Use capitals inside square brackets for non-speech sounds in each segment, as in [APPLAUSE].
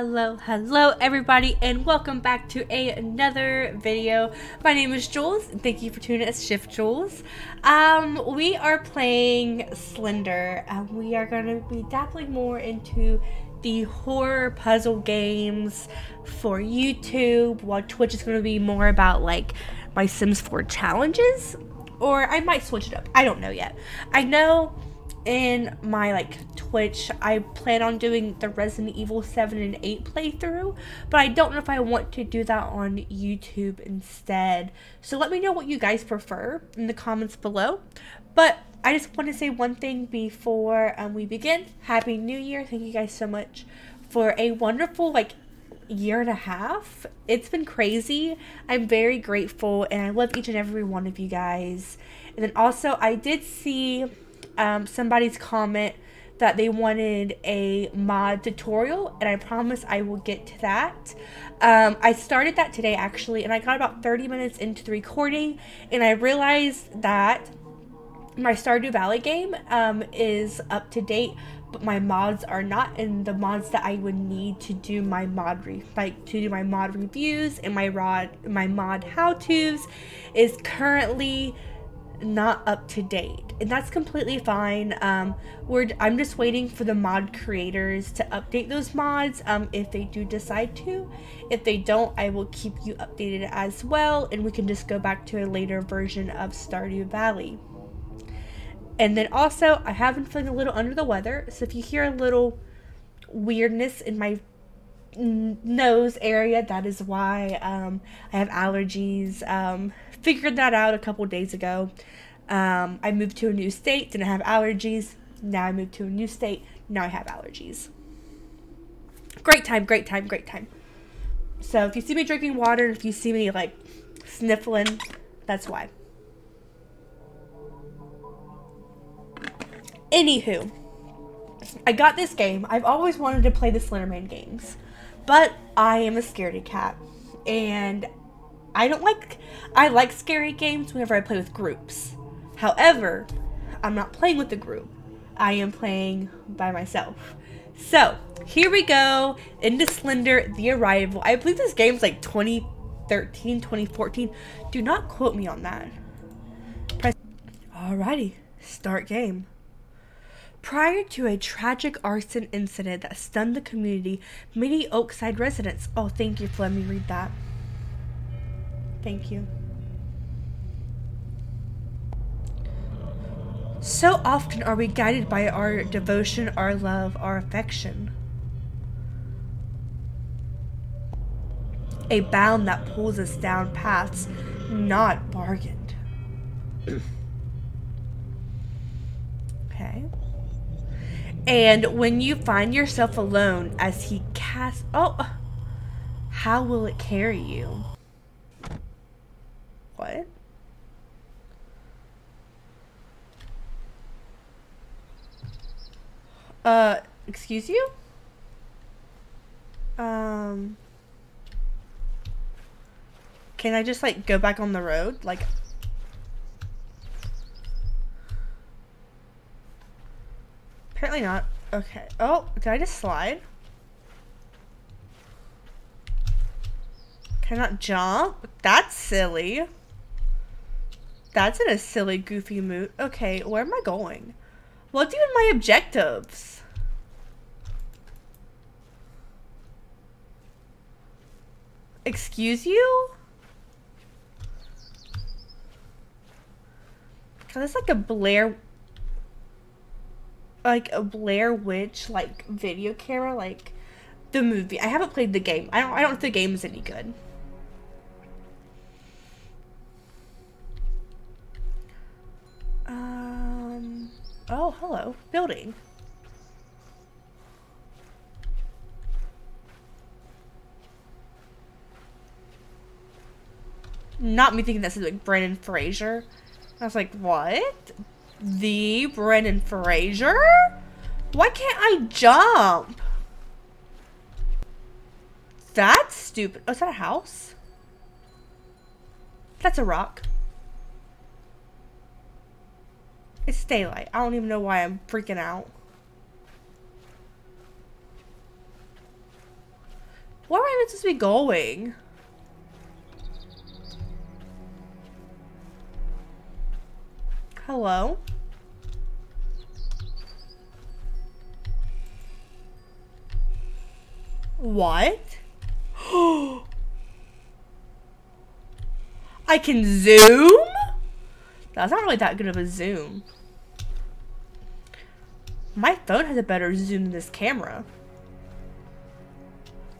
hello, hello everybody and welcome back to a, another video. My name is Jules and thank you for tuning in Shift Jules. Um, we are playing Slender and we are going to be dabbling more into the horror puzzle games for YouTube while Twitch is going to be more about like my Sims 4 challenges or I might switch it up. I don't know yet. I know in my like Twitch, I plan on doing the Resident Evil 7 and 8 playthrough, but I don't know if I want to do that on YouTube instead. So let me know what you guys prefer in the comments below. But I just want to say one thing before um, we begin. Happy New Year. Thank you guys so much for a wonderful like year and a half. It's been crazy. I'm very grateful and I love each and every one of you guys. And then also I did see um, somebody's comment that they wanted a mod tutorial and I promise I will get to that. Um, I started that today actually and I got about 30 minutes into the recording and I realized that my Stardew Valley game um, is up to date but my mods are not and the mods that I would need to do my mod re- like to do my mod reviews and my rod my mod how-tos is currently not up to date. And that's completely fine. Um we're i'm just waiting for the mod creators to update those mods. Um if they do decide to. If they don't i will keep you updated as well and we can just go back to a later version of stardew valley. And then also i have been feeling a little under the weather so if you hear a little weirdness in my nose area that is why um, i have allergies um, figured that out a couple days ago. Um, I moved to a new state, didn't have allergies. Now I moved to a new state, now I have allergies. Great time, great time, great time. So if you see me drinking water, if you see me like sniffling, that's why. Anywho, I got this game. I've always wanted to play the Slenderman games, but I am a scaredy cat, and I don't like I like scary games whenever I play with groups. However, I'm not playing with a group. I am playing by myself. So, here we go into Slender The Arrival. I believe this game's like 2013, 2014. Do not quote me on that. Press Alrighty, start game. Prior to a tragic arson incident that stunned the community, many Oakside residents. Oh, thank you for letting me read that. Thank you. So often are we guided by our devotion, our love, our affection. A bound that pulls us down paths not bargained. [CLEARS THROAT] okay. And when you find yourself alone as he casts. Oh! How will it carry you? What? Uh, excuse you? Um, can I just like go back on the road? Like, apparently not. Okay. Oh, did I just slide? Can I not jump? That's silly. That's in a silly, goofy mood. Okay, where am I going? What's even my objectives? Excuse you? God, that's like a Blair... Like a Blair Witch, like, video camera, like, the movie. I haven't played the game. I don't, I don't think the game is any good. Um. Oh, hello. Building. Not me thinking that's like Brendan Fraser. I was like, what? The Brendan Fraser? Why can't I jump? That's stupid. Oh, is that a house? That's a rock. It's daylight. I don't even know why I'm freaking out. Where am I supposed to be going? Hello? What? [GASPS] I can zoom? That's not really that good of a zoom. My phone has a better zoom than this camera.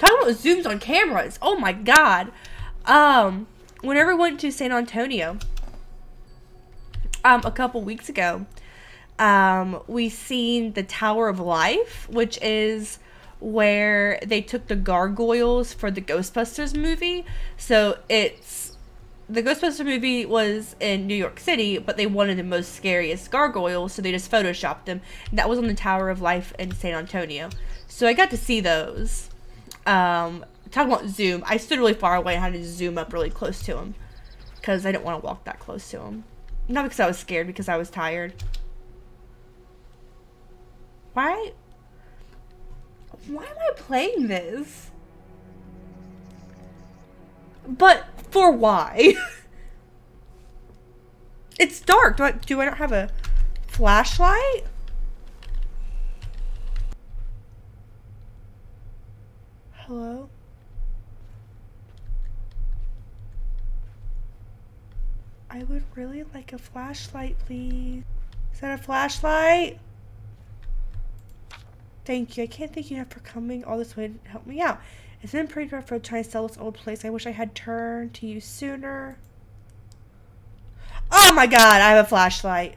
Talking about zooms on cameras. Oh my god. Um, whenever we went to San Antonio, um, a couple weeks ago, um, we seen the Tower of Life, which is where they took the gargoyles for the Ghostbusters movie. So it's the Ghostbusters movie was in New York City, but they wanted the most scariest gargoyles, so they just photoshopped them. That was on the Tower of Life in San Antonio. So I got to see those. Um, talking about zoom, I stood really far away and had to zoom up really close to him because I didn't want to walk that close to him. Not because I was scared, because I was tired. Why? Why am I playing this? But for why? [LAUGHS] it's dark. Do I, do I not have a flashlight? Hello? I would really like a flashlight, please. Is that a flashlight? Thank you. I can't thank you enough for coming all this way to help me out. It's been pretty rough for trying to sell this old place. I wish I had turned to you sooner. Oh my god, I have a flashlight.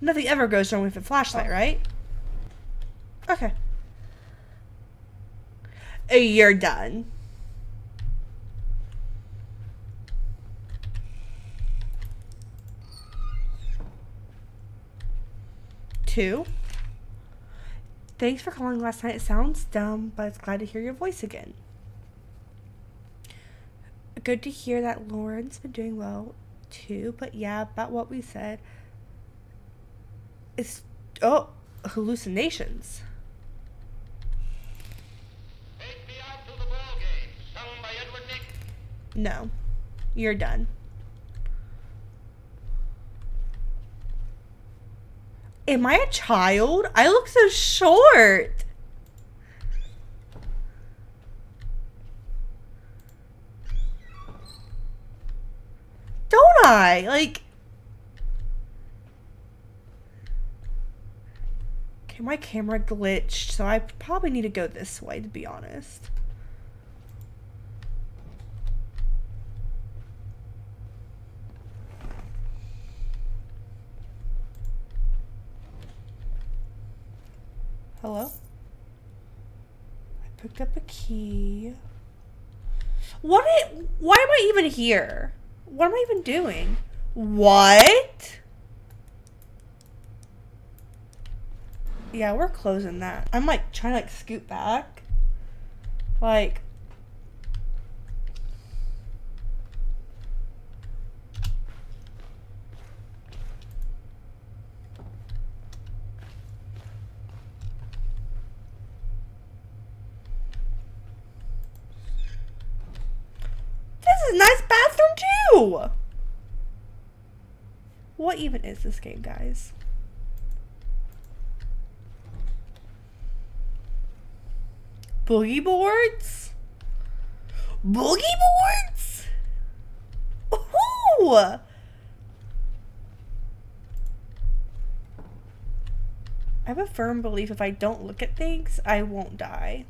Nothing ever goes wrong with a flashlight, oh. right? Okay. You're done. Two. Thanks for calling last night. It sounds dumb, but it's glad to hear your voice again. Good to hear that Lauren's been doing well too, but yeah, about what we said. It's oh hallucinations. No. You're done. Am I a child? I look so short. Don't I? Like. Okay, my camera glitched, so I probably need to go this way, to be honest. Hello? I picked up a key. What? why am I even here? What am I even doing? What? Yeah, we're closing that. I'm like trying to like scoot back. Like, is a nice bathroom too. What even is this game, guys? Boogie boards? Boogie boards? Ooh! I have a firm belief if I don't look at things, I won't die.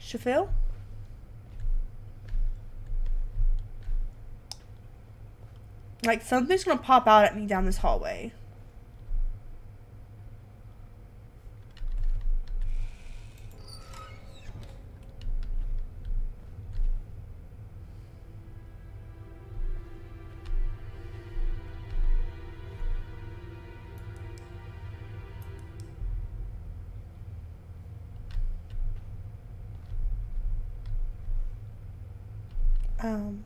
Shafil? Like something's gonna pop out at me down this hallway. Um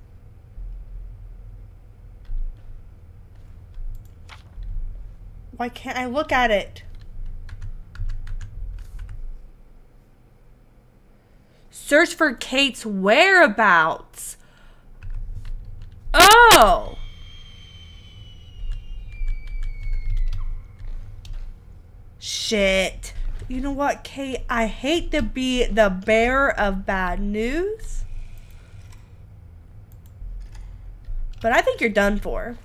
Why can't I look at it? Search for Kate's whereabouts. Oh! Shit. You know what, Kate? I hate to be the bearer of bad news. But I think you're done for.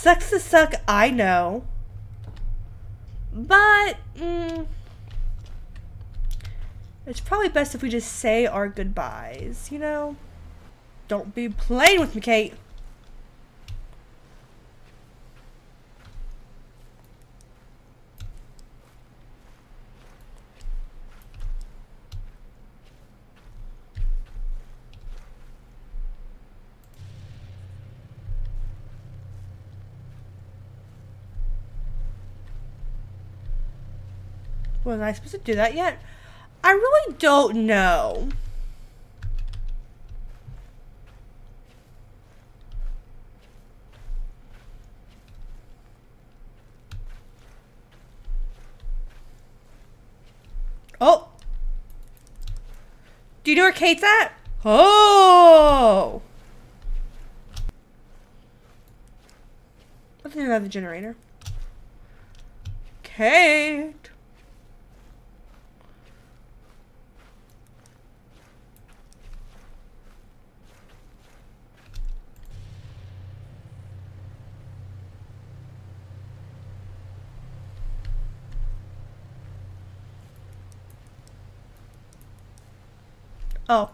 Sucks to suck, I know. But, mm, it's probably best if we just say our goodbyes, you know? Don't be playing with me, Kate. Was I supposed to do that yet? I really don't know. Oh! Do you know where Kate's at? Oh! What's the generator? Kate! Oh.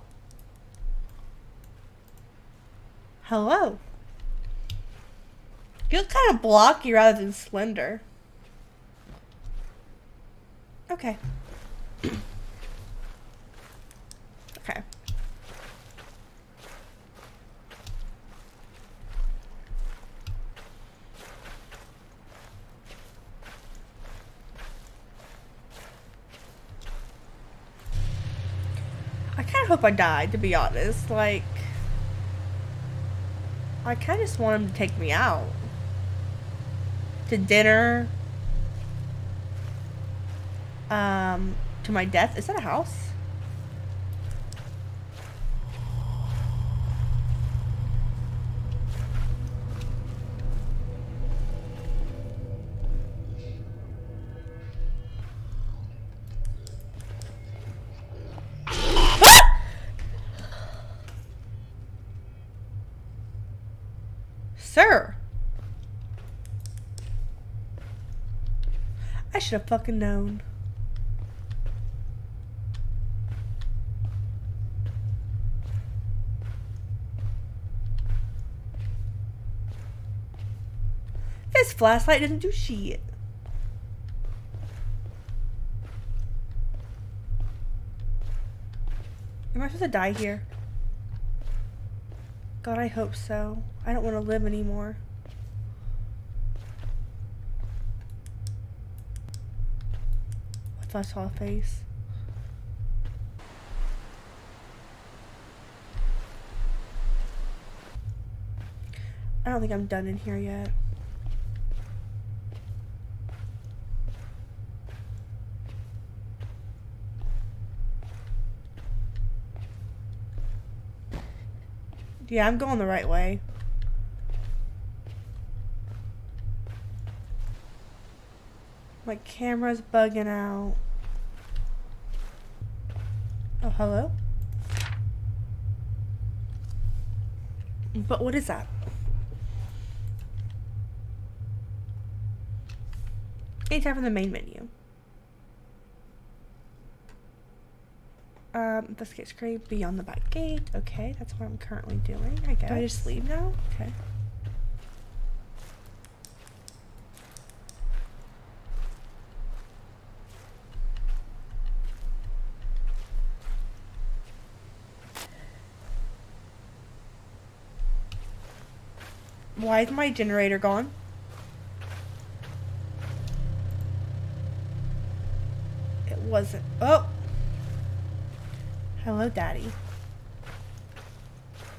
Hello. Look kind of blocky rather than slender. Okay. [CLEARS THROAT] okay. I kind of hope I died, to be honest. Like, I kind of just want him to take me out. To dinner. Um, to my death. Is that a house? I should have fucking known. This flashlight doesn't do shit. Am I supposed to die here? God, I hope so. I don't want to live anymore. I saw a face. I don't think I'm done in here yet. Yeah, I'm going the right way. My camera's bugging out. Oh, hello? But what is that? Anytime from the main menu. Um, investigate screen beyond the back gate. Okay, that's what I'm currently doing, I guess. Do I just leave now? Okay. Why is my generator gone? It wasn't. Oh! Hello, Daddy.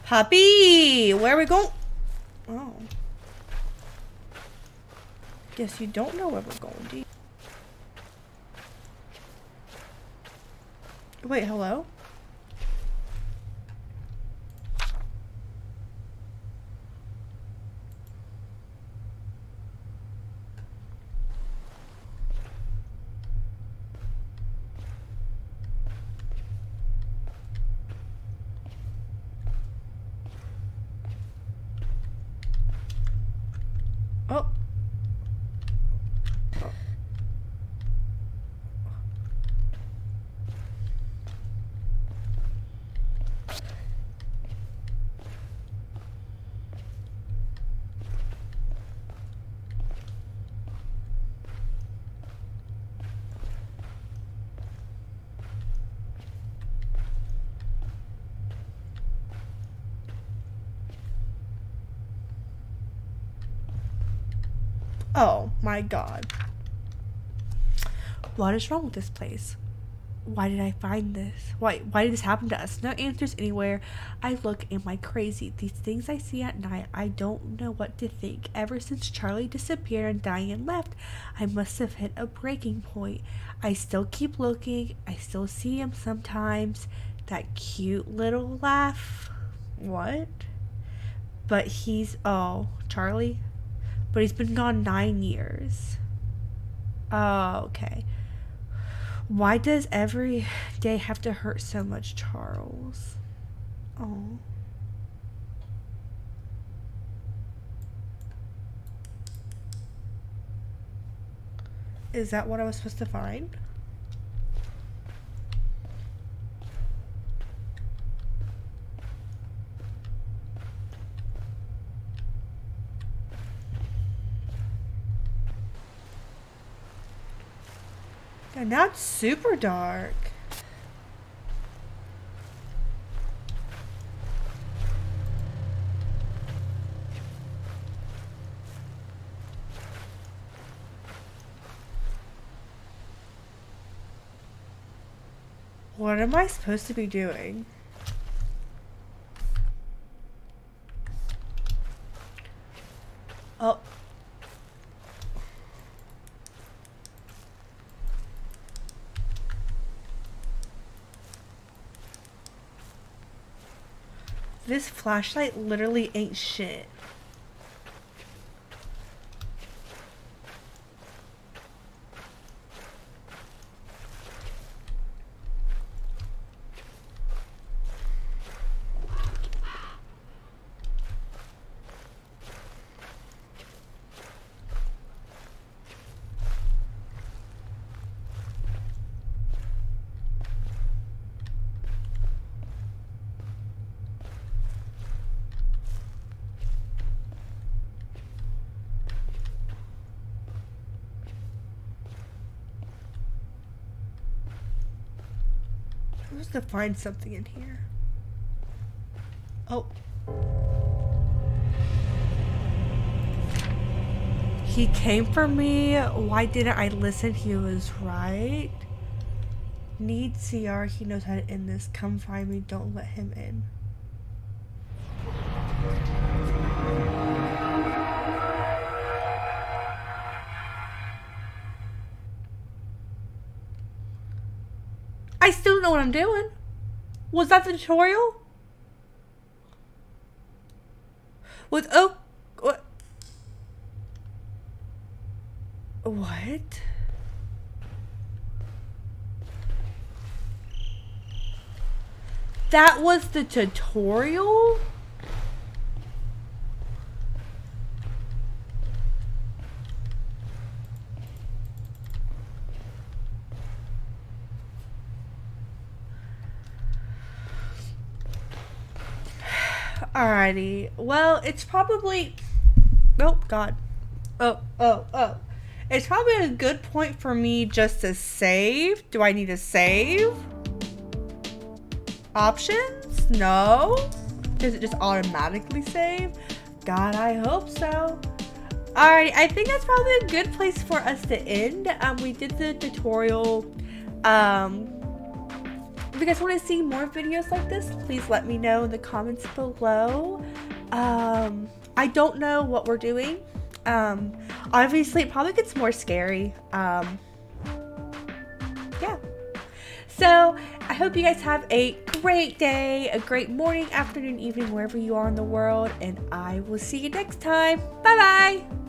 Puppy! Where are we going? Oh. Guess you don't know where we're going, do you? Wait, hello? Oh. Oh my god. What is wrong with this place? Why did I find this? Why why did this happen to us? No answers anywhere. I look, am I crazy? These things I see at night, I don't know what to think. Ever since Charlie disappeared and Diane left, I must have hit a breaking point. I still keep looking. I still see him sometimes. That cute little laugh. What? But he's oh, Charlie? But he's been gone nine years. Oh, okay. Why does every day have to hurt so much, Charles? Oh. Is that what I was supposed to find? And it's super dark. What am I supposed to be doing? Oh. This flashlight literally ain't shit. Supposed to find something in here. Oh. He came for me. Why didn't I listen? He was right. Need CR. He knows how to end this. Come find me. Don't let him in. Know what I'm doing. Was that the tutorial? With oh, what? What? That was the tutorial? Alrighty. Well, it's probably. Oh, God. Oh, oh, oh. It's probably a good point for me just to save. Do I need to save? Options? No. Does it just automatically save? God, I hope so. Alright, I think that's probably a good place for us to end. Um, we did the tutorial. Um, if you guys want to see more videos like this, please let me know in the comments below. Um, I don't know what we're doing. Um, obviously, it probably gets more scary. Um, yeah. So, I hope you guys have a great day, a great morning, afternoon, evening, wherever you are in the world, and I will see you next time. Bye bye.